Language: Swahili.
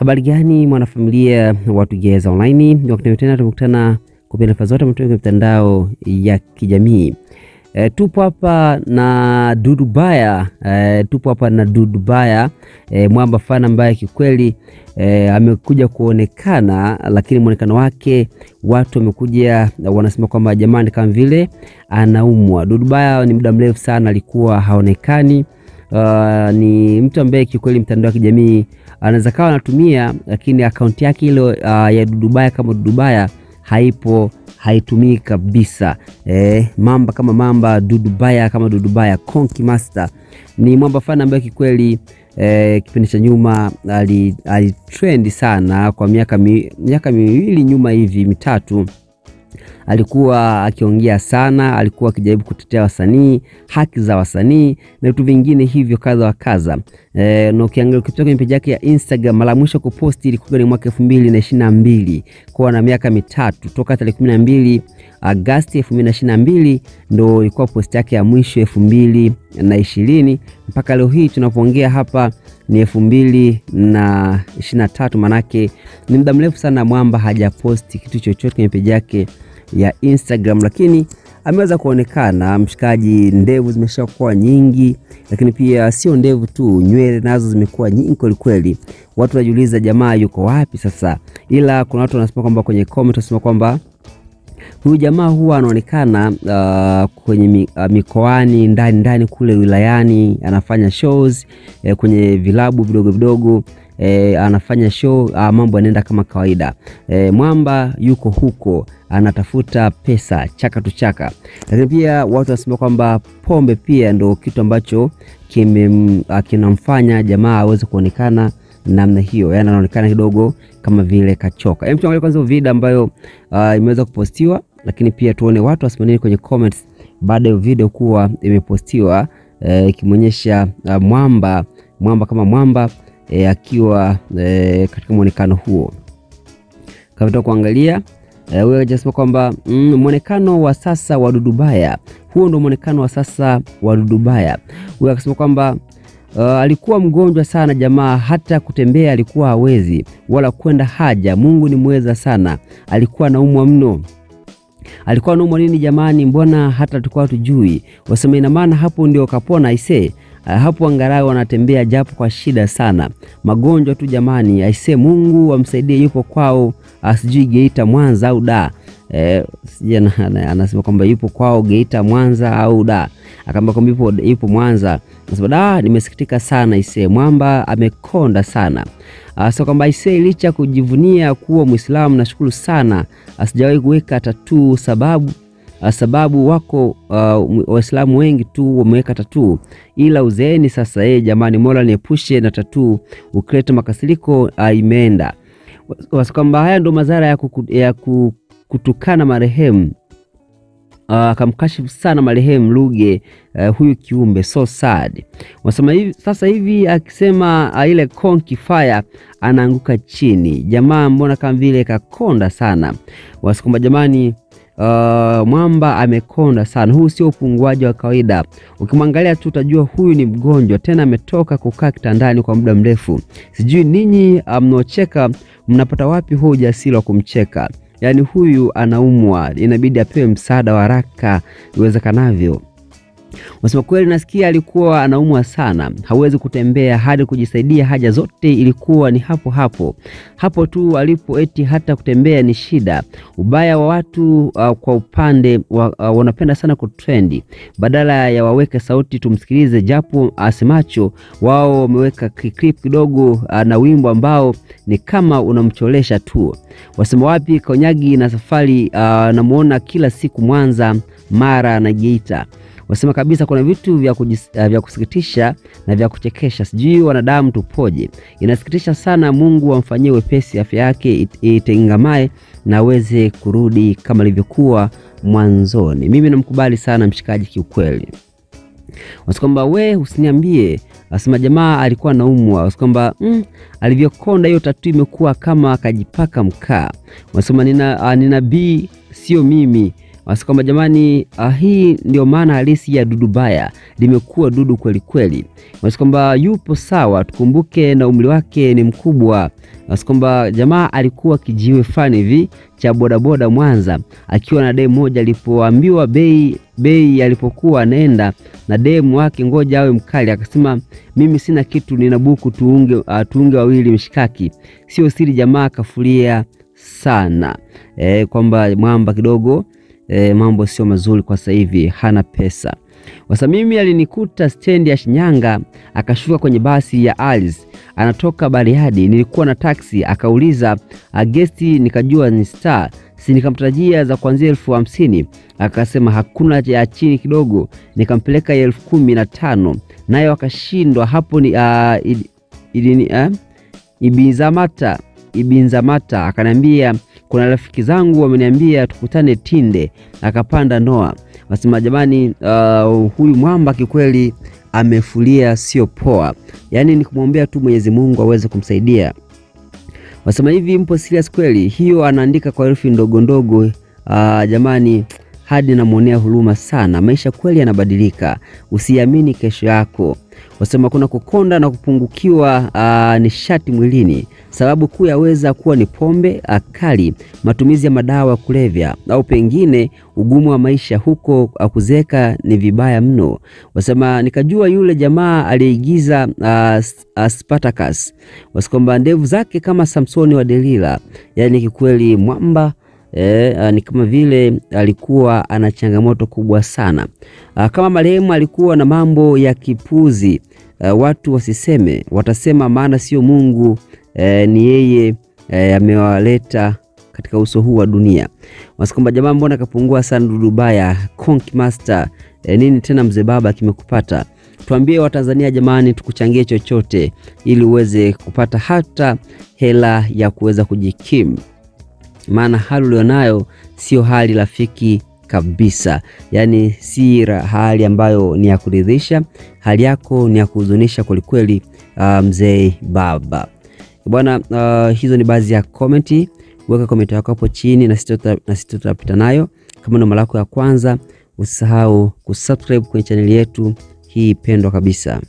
Habari gani mwanafamilia wa Tugeza Online, wakati tena tumekutana kupitia nafasi zote kwenye mitandao ya kijamii. E, tupo hapa na Dudu Baya e, tupo hapa na Dudu Baya e, mwamba fana ambaye kikweli e, amekuja kuonekana, lakini mwonekano wake watu wamekuja wanasema kwamba jamani, kama vile anaumwa. Dudu Baya ni muda mrefu sana alikuwa haonekani. Uh, ni mtu ambaye kikweli mtandao wa kijamii anaweza kawa anatumia, lakini akaunti yake ile uh, ya Dudubaya kama Dudubaya haipo haitumii kabisa. Eh, mamba kama mamba, Dudubaya kama Dudubaya. Konki Master ni mwamba fana ambaye kikweli eh, kipindi cha nyuma alitrend ali sana kwa miaka mi, miaka miwili nyuma hivi mitatu alikuwa akiongea sana, alikuwa akijaribu kutetea wasanii, haki za wasanii na vitu vingine hivyo kadha wa kadha. E, na ukiangalia ukipita kwenye peji yake ya Instagram mara mwisho kuposti ilikuwa ni mwaka elfu mbili na ishirini na mbili kwa na miaka mitatu toka tarehe kumi na mbili Agosti elfu mbili na ishirini na mbili ndo ilikuwa posti yake ya mwisho elfu mbili na ishirini mpaka leo hii tunapoongea hapa ni elfu mbili na ishirini na tatu manake ni muda mrefu sana mwamba hajaposti kitu chochote kwenye peji yake ya Instagram, lakini ameweza kuonekana mshikaji. Ndevu zimeshakuwa nyingi, lakini pia sio ndevu tu, nywele nazo zimekuwa nyingi kwelikweli. Watu wanajiuliza jamaa yuko wapi sasa, ila kuna watu wanasema kwamba kwenye comment wanasema kwamba huyu jamaa huwa anaonekana uh, kwenye uh, mikoani ndani ndani kule wilayani, anafanya shows eh, kwenye vilabu vidogo vidogo eh, anafanya show uh, mambo yanaenda kama kawaida. E, mwamba yuko huko anatafuta pesa chaka tu chaka, lakini pia watu wanasema kwamba pombe pia ndo kitu ambacho kinamfanya jamaa aweze kuonekana namna hiyo, yani anaonekana kidogo kama vile kachoka. Hebu tuangalie kwanza video ambayo uh, imeweza kupostiwa, lakini pia tuone watu wasema nini kwenye comments baada ya video kuwa imepostiwa ikimwonyesha uh, uh, mwamba mwamba kama mwamba eh, akiwa e, katika mwonekano huo kavita kuangalia huyo uh, ajasema kwamba mm, mwonekano wa sasa wa Dudubaya, huo ndio mwonekano wa sasa wa Dudubaya. Huyo akasema kwamba Uh, alikuwa mgonjwa sana jamaa, hata kutembea alikuwa hawezi wala kwenda haja. Mungu ni mweza sana, alikuwa anaumwa mno. Alikuwa anaumwa nini jamani? Mbona hata tulikuwa tujui? Wasema ina maana hapo ndio kapona aisee. Uh, hapo angalau wanatembea japo kwa shida sana, magonjwa tu jamani, aisee. Mungu amsaidie, yupo kwao, asijui Geita, Mwanza au da Eh, anasema kwamba yupo kwao Geita, Mwanza au da, akamba kwamba yupo, yupo Mwanza. Anasema da, nimesikitika sana isee, mwamba amekonda sana. Sasa kwamba isee, licha kujivunia kuwa Muislamu, nashukuru sana asijawahi kuweka tatuu sababu sababu wako uh, Waislamu wengi tu wameweka tatuu, ila uzeeni sasa. Ee jamani, Mola niepushe na tatuu, ukileta makasiriko uh, imeenda kwamba haya ndo madhara ya, kuku, ya kutukana marehemu akamkashifu uh, sana marehemu Ruge uh, huyu kiumbe so sad. Wasema hivi sasa hivi akisema uh, ile konki fire anaanguka chini. Jamaa mbona kama vile kakonda sana. Wasikwamba jamani Uh, mwamba amekonda sana. Huu sio upunguaji wa kawaida, ukimwangalia tu utajua huyu ni mgonjwa, tena ametoka kukaa kitandani kwa muda mrefu. Sijui ninyi mnaocheka um, mnapata wapi huu ujasiri wa kumcheka? Yaani huyu anaumwa, inabidi apewe msaada wa haraka iwezekanavyo. Wasema kweli, nasikia alikuwa anaumwa sana, hawezi kutembea hadi kujisaidia haja zote, ilikuwa ni hapo hapo hapo tu alipo, eti hata kutembea ni shida. Ubaya wa watu uh, kwa upande wa, uh, wanapenda sana kutrendi, badala ya waweke sauti tumsikilize, japo asemacho wao wameweka clip kidogo uh, na wimbo ambao ni kama unamcholesha tu. Wasema wapi kaonyagi na Safari, uh, namuona kila siku Mwanza, Mara na Geita wasema kabisa kuna vitu vya, kujis, uh, vya kusikitisha na vya kuchekesha. Sijui wanadamu tupoje, inasikitisha sana. Mungu amfanyie wepesi, afya yake itengamae na aweze kurudi kama ilivyokuwa mwanzoni. Mimi namkubali sana mshikaji kiukweli. Wasi kwamba we usiniambie, asema jamaa alikuwa anaumwa. Wasi kwamba mm, alivyokonda hiyo tatu imekuwa kama akajipaka mkaa. Wasema nina, uh, nina bii sio mimi Wasi kwamba jamani, uh, hii ndio maana halisi ya dudu baya, limekuwa dudu kweli kweli. Basi kwamba yupo sawa, tukumbuke na umri wake ni mkubwa. Basi kwamba jamaa alikuwa kijiwe fani hivi cha bodaboda Mwanza, akiwa na demu moja. Alipoambiwa bei bei alipokuwa anaenda na demu wake ngoja awe mkali, akasema mimi sina kitu, nina buku tuunge, uh, tuunge wawili mshikaki. Sio siri, jamaa akafulia sana e, kwamba mwamba kidogo e, mambo sio mazuri kwa sasa hivi, hana pesa. Sasa mimi alinikuta stendi ya Shinyanga, akashuka kwenye basi ya Alice anatoka Bariadi. Nilikuwa na taksi, akauliza agesti, nikajua ni star, si nikamtarajia za kuanzia elfu hamsini akasema hakuna ya chini kidogo, nikampeleka ya elfu kumi na tano nayo akashindwa hapo. Ni uh, ibinzamata ibinzamata akaniambia kuna rafiki zangu wameniambia tukutane Tinde, akapanda noa. Wasema jamani, uh, huyu mwamba kikweli amefulia, sio poa. Yaani ni kumwombea tu Mwenyezi Mungu aweze kumsaidia. Wasema hivi, mpo serious kweli? Hiyo anaandika kwa herufi ndogo ndogo. Uh, jamani hadi namwonea huruma sana. Maisha kweli yanabadilika, usiamini kesho yako. Wasema kuna kukonda na kupungukiwa uh, nishati mwilini. Sababu kuu yaweza kuwa ni pombe akali, matumizi ya madawa ya kulevya, au pengine ugumu wa maisha huko kuzeeka ni vibaya mno. Wasema nikajua yule jamaa aliyeigiza uh, uh, Spartacus, wasikwamba ndevu zake kama Samsoni wa Delila. Yaani kikweli mwamba E, ni kama vile alikuwa ana changamoto kubwa sana. A, kama marehemu alikuwa na mambo ya kipuzi a, watu wasiseme, watasema maana sio Mungu e, ni yeye e, amewaleta katika uso huu wa dunia. Wasikomba jamaa, mbona kapungua sana dudu baya Master e, nini tena mzee baba kimekupata? Tuambie Watanzania jamani, tukuchangie chochote ili uweze kupata hata hela ya kuweza kujikimu maana hali ulionayo sio hali rafiki kabisa, yaani si hali ambayo ni ya kuridhisha. Hali yako ni ya kuhuzunisha kwelikweli. Uh, mzee baba bwana. Uh, hizo ni baadhi ya komenti. Weka komenti yako hapo chini na sisi tutapita nayo. Kama ndo mara yako ya kwanza, usisahau kusubscribe kwenye chaneli yetu hii pendwa kabisa.